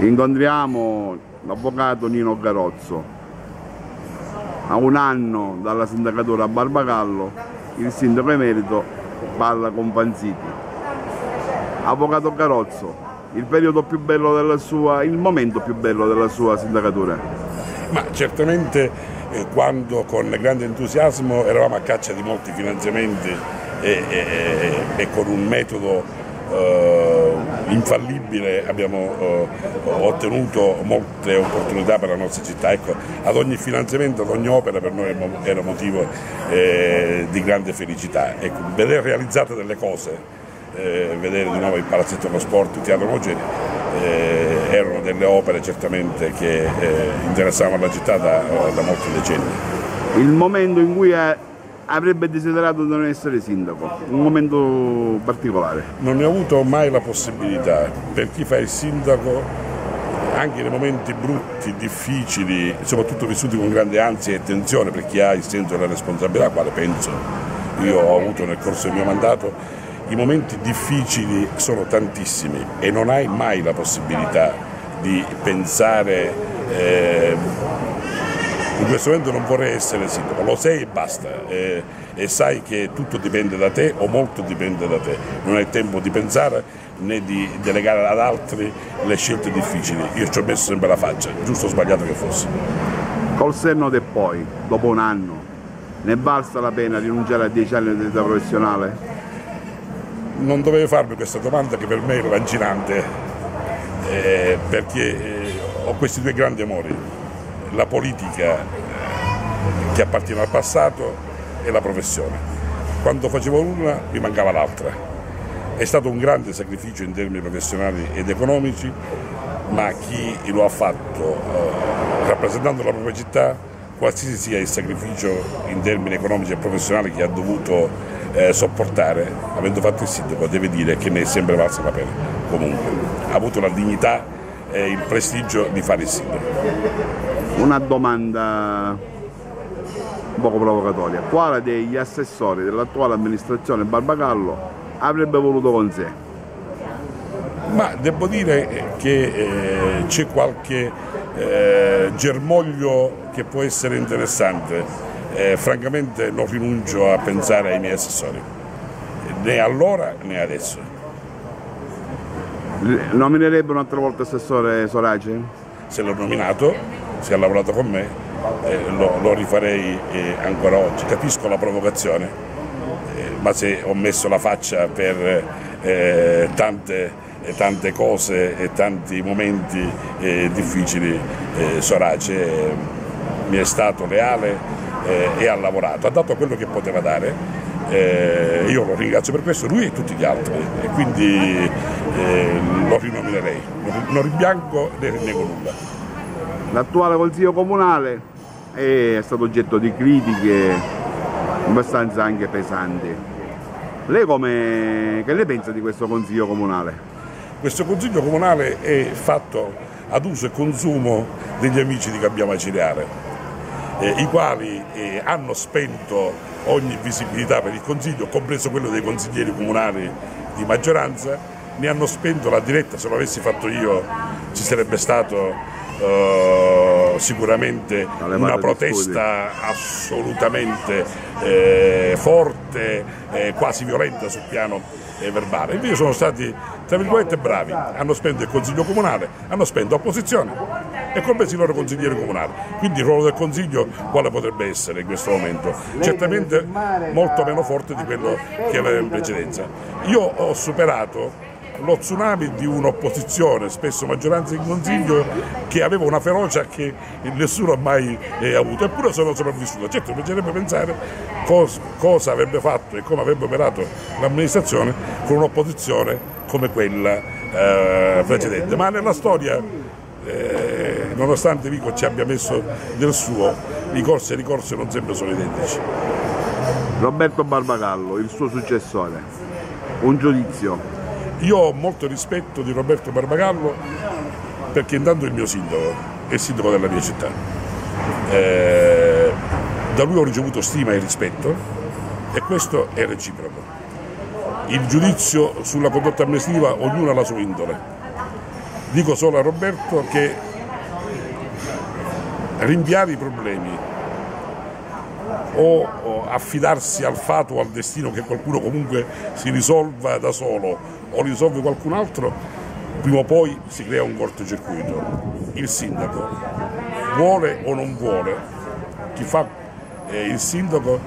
Incontriamo l'avvocato Nino Garozzo. A un anno dalla sindacatura a Barbagallo, il sindaco emerito parla con Panziti. Avvocato Garozzo, il periodo più bello della sua, il momento più bello della sua sindacatura? Ma certamente eh, quando con grande entusiasmo eravamo a caccia di molti finanziamenti e, e, e con un metodo eh, infallibile abbiamo eh, ottenuto molte opportunità per la nostra città. Ecco, ad ogni finanziamento, ad ogni opera per noi era motivo eh, di grande felicità. Ecco, vedere realizzate delle cose, eh, vedere di nuovo il Palazzetto dello Sport, il Teatro Mogeri, eh, erano delle opere certamente che eh, interessavano la città da, da molti decenni. Il momento in cui avrebbe desiderato di non essere sindaco, un momento particolare. Non ne ho avuto mai la possibilità, per chi fa il sindaco, anche nei momenti brutti, difficili, soprattutto vissuti con grande ansia e tensione per chi ha il senso della responsabilità, quale penso io ho avuto nel corso del mio mandato, i momenti difficili sono tantissimi e non hai mai la possibilità di pensare eh, in questo momento non vorrei essere sindaco, lo sei e basta e, e, sai che tutto dipende da te o molto dipende da te, non hai tempo di pensare né di delegare ad altri le scelte difficili, io ci ho messo sempre la faccia, giusto o sbagliato che fosse. Col senno del poi, dopo un anno, ne basta la pena rinunciare a dieci anni di vita professionale? Non dovevi farmi questa domanda che per me è lancinante, eh, perché eh, ho questi due grandi amori la politica che appartiene al passato e la professione. Quando facevo l'una mi mancava l'altra. È stato un grande sacrificio in termini professionali ed economici, ma chi lo ha fatto eh, rappresentando la propria città, qualsiasi sia il sacrificio in termini economici e professionali che ha dovuto eh, sopportare, avendo fatto il sindaco, deve dire che ne è sempre valsa la pena. Comunque, ha avuto la dignità e il prestigio di fare il sindaco. Una domanda un poco provocatoria. Quale degli assessori dell'attuale amministrazione Barbagallo avrebbe voluto con sé? Ma devo dire che eh, c'è qualche eh, germoglio che può essere interessante. Eh, francamente non rinuncio a pensare ai miei assessori, né allora né adesso. Nominerebbe un'altra volta assessore Sorace? Se l'ho nominato se ha lavorato con me, eh, lo, lo, rifarei eh, ancora oggi. Capisco la provocazione, eh, ma se ho messo la faccia per eh, tante, tante, cose e tanti momenti eh, difficili, eh, Sorace mi è stato leale e ha lavorato, ha dato quello che poteva dare. io lo ringrazio per questo, lui e tutti gli altri, e quindi lo rinominerei, non rimbianco né nego nulla. L'attuale Consiglio Comunale è stato oggetto di critiche abbastanza anche pesanti. Lei come, che ne pensa di questo Consiglio Comunale? Questo Consiglio Comunale è fatto ad uso e consumo degli amici di Gabbiama Cireale, eh, i quali eh, hanno spento ogni visibilità per il Consiglio, compreso quello dei consiglieri comunali di maggioranza, ne hanno spento la diretta, se lo avessi fatto io ci sarebbe stato Uh, sicuramente una protesta assolutamente eh, forte, eh, quasi violenta sul piano eh, verbale. Invece sono stati, tra virgolette, bravi, hanno spento il Consiglio Comunale, hanno spento opposizione e compresi i loro consiglieri comunali. Quindi il ruolo del Consiglio quale potrebbe essere in questo momento? Certamente molto meno forte di quello che aveva in precedenza. Io ho superato lo tsunami di un'opposizione, spesso maggioranza in consiglio, che aveva una ferocia che nessuno ha mai eh, avuto, eppure sono sopravvissuto. Certo, bisognerebbe pensare cos cosa avrebbe fatto e come avrebbe operato l'amministrazione con un'opposizione come quella eh, precedente, ma nella storia, eh, nonostante Vico ci abbia messo del suo, i corsi e i ricorsi non sempre sono identici. Roberto Barbagallo, il suo successore, un giudizio io ho molto rispetto di Roberto Barbagallo perché intanto è il mio sindaco, è il sindaco della mia città. Eh, da lui ho ricevuto stima e rispetto e questo è reciproco. il giudizio sulla condotta amministrativa ognuno ha la sua indole. Dico solo a Roberto che rinviare i problemi o, affidarsi al fato o al destino che qualcuno comunque si risolva da solo o risolve qualcun altro, prima o poi si crea un cortocircuito. Il sindaco vuole o non vuole, chi fa eh, il sindaco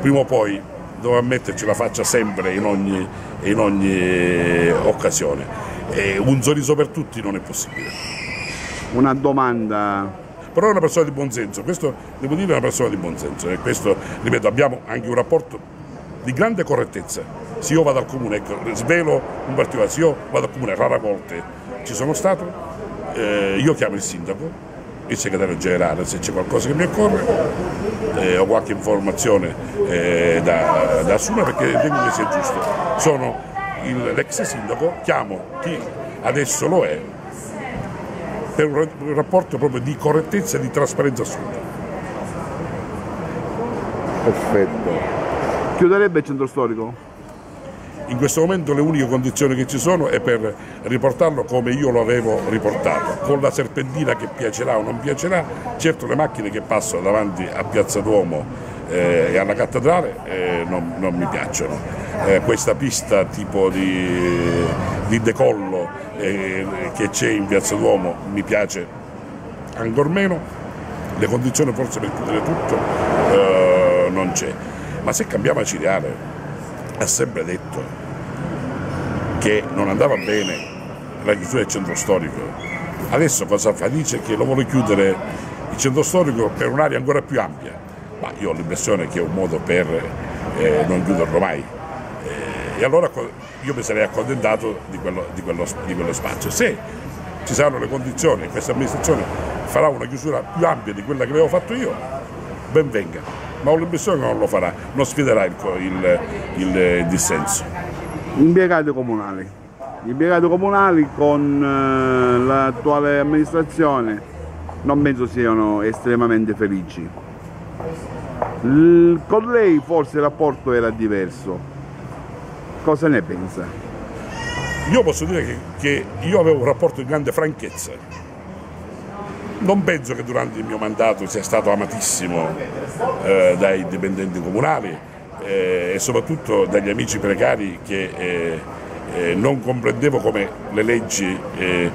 prima o poi dovrà metterci la faccia sempre in ogni, in ogni eh, occasione. E un sorriso per tutti non è possibile. Una domanda però è una persona di buonsenso, questo devo dire è una persona di buonsenso e questo, ripeto, abbiamo anche un rapporto di grande correttezza. Se io vado al comune, ecco, svelo un particolare, se io vado al comune rare volte ci sono stato, eh, io chiamo il sindaco, il segretario generale se c'è qualcosa che mi occorre eh, o qualche informazione eh, da, da, assumere perché ritengo che sia giusto. Sono l'ex sindaco, chiamo chi adesso lo è per un rapporto proprio di correttezza e di trasparenza assoluta. Perfetto. Chiuderebbe il centro storico? In questo momento le uniche condizioni che ci sono è per riportarlo come io lo avevo riportato, con la serpentina che piacerà o non piacerà, certo le macchine che passano davanti a Piazza Duomo eh, e alla cattedrale eh, non, non, mi piacciono. Eh, questa pista tipo di, di decollo eh, che c'è in Piazza Duomo mi piace ancor meno, le condizioni forse per chiudere tutto eh, non c'è. Ma se cambiamo a Ciriale ha sempre detto che non andava bene la chiusura del centro storico. Adesso cosa fa? Dice che lo vuole chiudere il centro storico per un'area ancora più ampia. Ma io ho l'impressione che è un modo per eh, non chiuderlo mai. Eh, e allora io mi sarei accontentato di quello, di, quello, di quello spazio. Se ci saranno le condizioni e questa amministrazione farà una chiusura più ampia di quella che avevo fatto io, ben venga. Ma ho l'impressione che non lo farà, non sfiderà il, il, il, dissenso. Impiegati comunali. Impiegati comunali con eh, l'attuale amministrazione non penso siano estremamente felici. Con lei forse il rapporto era diverso Cosa ne pensa? Io posso dire che, che io avevo un rapporto di grande franchezza. Non penso che durante il mio mandato sia stato amatissimo eh, dai dipendenti comunali eh, e soprattutto dagli amici precari che eh, eh non comprendevo come le leggi eh,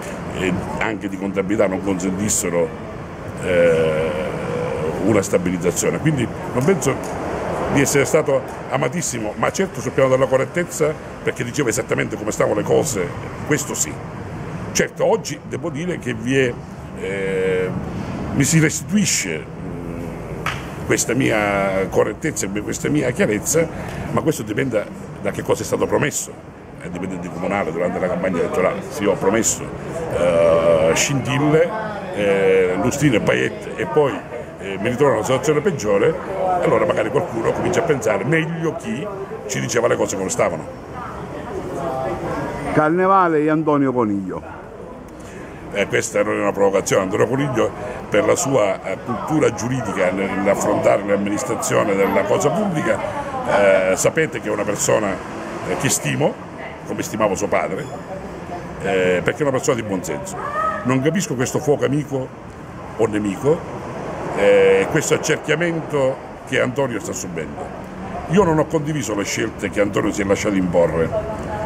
anche di contabilità non consentissero eh, una stabilizzazione. Quindi non penso di essere stato amatissimo, ma certo sul piano della correttezza perché diceva esattamente come stavano le cose, questo sì. Certo oggi devo dire che è, eh, mi si restituisce mm, questa mia correttezza e questa mia chiarezza, ma questo dipende da che cosa è stato promesso ai dipendenti comunali durante la campagna elettorale. Sì, ho promesso eh, scintille, eh, lustrine paillette e poi eh, mi ritrovo in una situazione peggiore, allora magari qualcuno comincia a pensare meglio chi ci diceva le cose come stavano. Carnevale e Antonio Coniglio. Eh, questa non è una provocazione, Antonio Coniglio per la sua eh, cultura giuridica nell'affrontare l'amministrazione della cosa pubblica, eh, sapete che è una persona eh, che stimo, come stimavo suo padre, eh, perché è una persona di buonsenso. Non capisco questo fuoco amico o nemico, eh, questo accerchiamento che Antonio sta subendo. Io non ho condiviso le scelte che Antonio si è lasciato imporre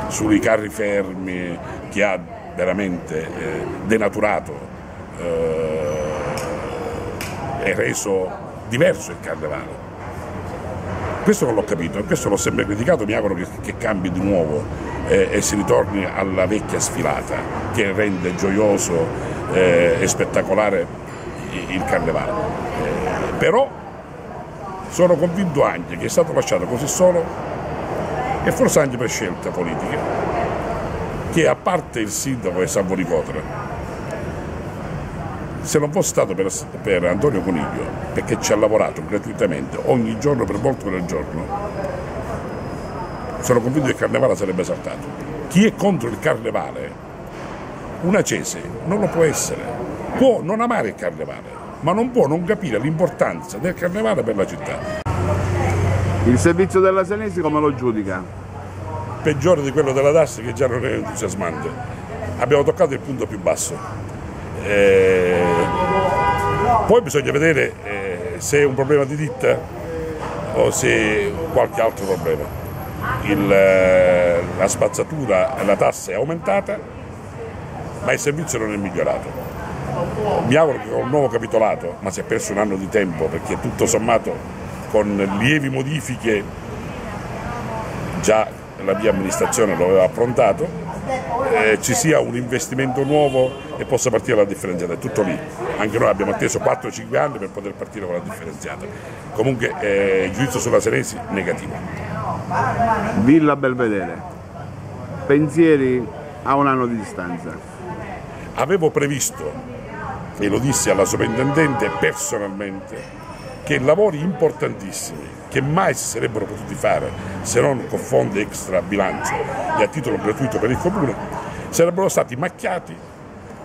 sui carri fermi che ha veramente eh, denaturato eh, e reso diverso il carnevale. Questo non l'ho capito e questo l'ho sempre criticato, mi auguro che, che cambi di nuovo eh, e si ritorni alla vecchia sfilata che rende gioioso eh, e spettacolare il carnevale. Eh, però sono convinto anche che è stato lasciato così solo e forse anche per scelte politiche che a parte il sindaco e Salvo Nicotra se non fosse stato per, per, Antonio Coniglio perché ci ha lavorato gratuitamente ogni giorno per molto del giorno sono convinto che il carnevale sarebbe saltato. Chi è contro il carnevale? Un acese non lo può essere può non amare il carnevale, ma non può non capire l'importanza del carnevale per la città. Il servizio della Senesi come lo giudica? peggiore di quello della DAS che già non è entusiasmante. Abbiamo toccato il punto più basso. Eh, poi bisogna vedere eh, se è un problema di ditta o se è qualche altro problema. Il, eh, la spazzatura e la tassa è aumentata, ma il servizio non è migliorato. Mi auguro che con il nuovo capitolato, ma si è perso un anno di tempo perché tutto sommato con lievi modifiche già la mia amministrazione lo aveva approntato, eh, ci sia un investimento nuovo e possa partire la differenziata, è tutto lì. Anche noi abbiamo atteso 4-5 anni per poter partire con la differenziata. Comunque eh, il giudizio sulla Senesi negativo. Villa Belvedere, pensieri a un anno di distanza. Avevo previsto, e lo dissi alla sovrintendente personalmente, che lavori importantissimi che mai si sarebbero potuti fare se non con fondi extra bilancio e a titolo gratuito per il comune sarebbero stati macchiati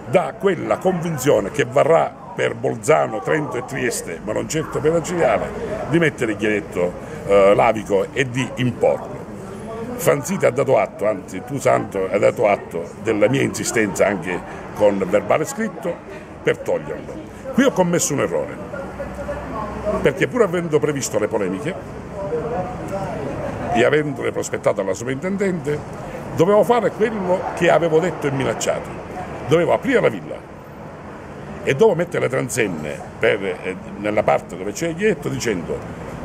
da quella convinzione che varrà per Bolzano, Trento e Trieste, ma non certo per Acireale, di mettere il ghiaietto eh, lavico e di imporlo. Franzite ha dato atto, anzi tu Santo hai dato atto della mia insistenza anche con verbale scritto per toglierlo. Qui ho commesso un errore, perché pur avendo previsto le polemiche e avendole prospettato alla sovrintendente, dovevo fare quello che avevo detto e minacciato. Dovevo aprire la villa e dovevo mettere le transenne per, eh, nella parte dove c'è il ghietto dicendo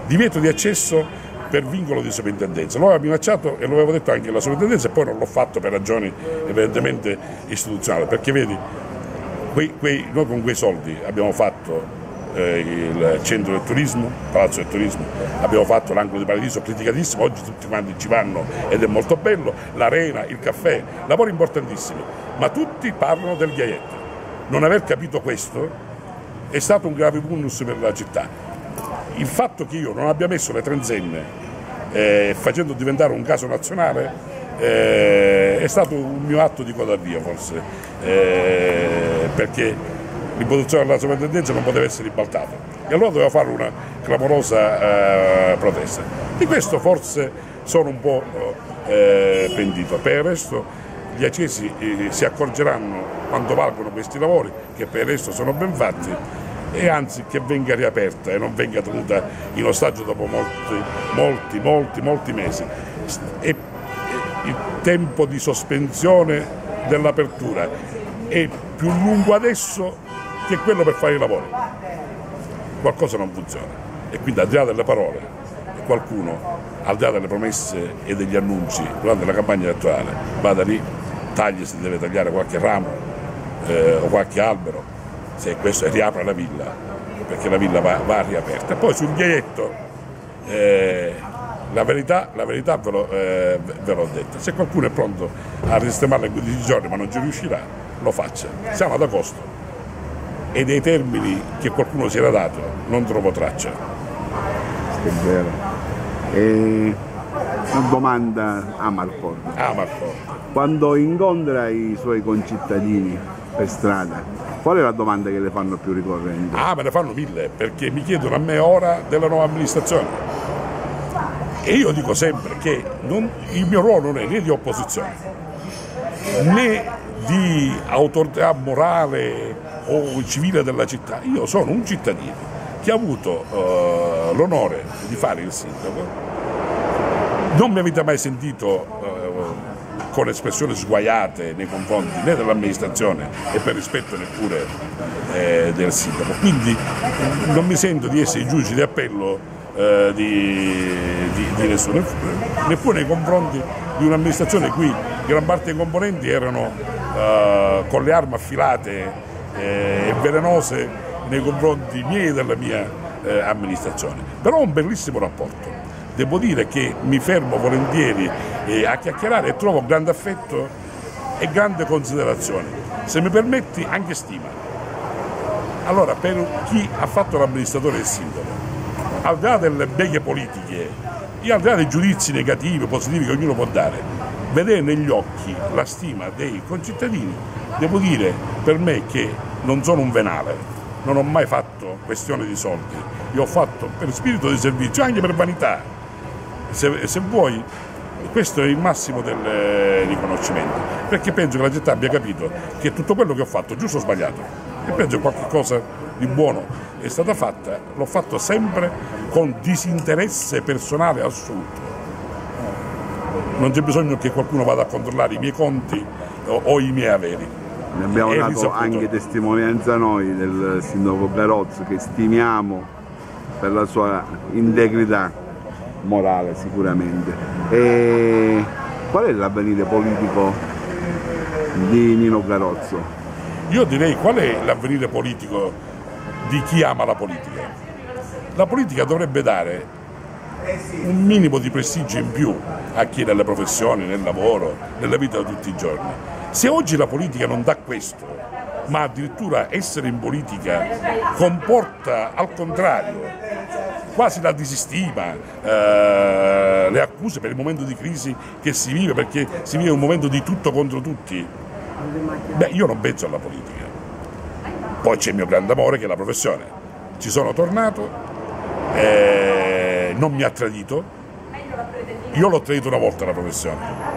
divieto di accesso per vincolo di sovrintendenza. Lo avevo minacciato e lo avevo detto anche alla sovrintendenza e poi non l'ho fatto per ragioni evidentemente istituzionali, perché vedi, quei, quei, noi con quei soldi abbiamo fatto eh, il centro del turismo, Palazzo del Turismo, abbiamo fatto l'angolo di Paradiso criticatissimo, oggi tutti quanti ci vanno ed è molto bello, l'arena, il caffè, lavori importantissimi, ma tutti parlano del ghiaietto. Non aver capito questo è stato un grave bonus per la città. Il fatto che io non abbia messo le trenzenne eh, facendo diventare un caso nazionale eh, è stato un mio atto di codardia forse, eh, perché l'imposizione della sovrintendenza non poteva essere ribaltata e allora doveva fare una clamorosa eh, protesta. Di questo forse sono un po' eh, pentito, per il resto gli accesi eh, si accorgeranno quanto valgono questi lavori, che per il resto sono ben fatti e anzi che venga riaperta e non venga tenuta in ostaggio dopo molti, molti, molti, molti mesi. E il tempo di sospensione dell'apertura è più lungo adesso che quello per fare i lavori. Qualcosa non funziona e quindi al di là delle parole qualcuno, al di là delle promesse e degli annunci durante la campagna elettorale, vada lì, tagli se deve tagliare qualche ramo eh, o qualche albero, se questo riapre la villa, perché la villa va, va riaperta. Poi sul ghiaietto eh, la verità, la verità ve, lo, eh, ve l'ho detta, se qualcuno è pronto a risistemarla in 15 giorni ma non ci riuscirà, lo faccia. Siamo ad agosto e dei termini che qualcuno si era dato non trovo traccia. È vero. E una domanda a Marco. Ah, Marco. Quando incontra i suoi concittadini per strada, qual è la domanda che le fanno più ricorrente? Ah, me ne fanno mille, perché mi chiedono a me ora della nuova amministrazione. E io dico sempre che non, il mio ruolo non è né di opposizione, né di autorità morale o civile della città, io sono un cittadino che ha avuto uh, l'onore di fare il sindaco, non mi avete mai sentito uh, con espressioni sguaiate nei confronti né dell'amministrazione e per rispetto neppure eh, del sindaco, quindi non mi sento di essere giudice di appello eh, di, di, di, nessuno, neppure nei confronti di un'amministrazione qui gran parte dei componenti erano eh, con le armi affilate eh, e velenose nei confronti miei e della mia eh, amministrazione. Però un bellissimo rapporto. Devo dire che mi fermo volentieri eh, a chiacchierare e trovo grande affetto e grande considerazione. Se mi permetti anche stima. Allora, per chi ha fatto l'amministratore e il sindaco, al di là delle beghe politiche, al di là dei giudizi negativi o positivi che ognuno può dare, vedere negli occhi la stima dei concittadini Devo dire per me che non sono un venale, non ho mai fatto questione di soldi, io ho fatto per spirito di servizio, anche per vanità. Se, se vuoi Questo è il massimo del riconoscimento, perché penso che la città abbia capito che tutto quello che ho fatto, giusto o sbagliato, e penso che qualche cosa di buono è stata fatta, l'ho fatto sempre con disinteresse personale assoluto. Non c'è bisogno che qualcuno vada a controllare i miei conti o, o i miei averi. Ne abbiamo È dato risaputo. anche testimonianza noi del sindaco Garozzo che stimiamo per la sua integrità morale sicuramente. E qual è l'avvenire politico di Nino Garozzo? Io direi qual è l'avvenire politico di chi ama la politica? La politica dovrebbe dare un minimo di prestigio in più a chi è nelle professioni, nel lavoro, nella vita di tutti i giorni. Se oggi la politica non dà questo, ma addirittura essere in politica comporta al contrario quasi la disistima, eh, le accuse per il momento di crisi che si vive, perché si vive un momento di tutto contro tutti, beh io non penso alla politica. Poi c'è il mio grande amore che è la professione. Ci sono tornato, eh, non mi ha tradito, io l'ho tradito una volta la professione.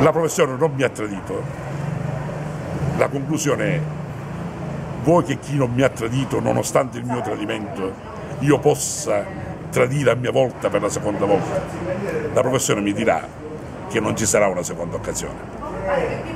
La professione non mi ha tradito. La conclusione è, vuoi che chi non mi ha tradito, nonostante il mio tradimento, io possa tradire a mia volta per la seconda volta? La professione mi dirà che non ci sarà una seconda occasione.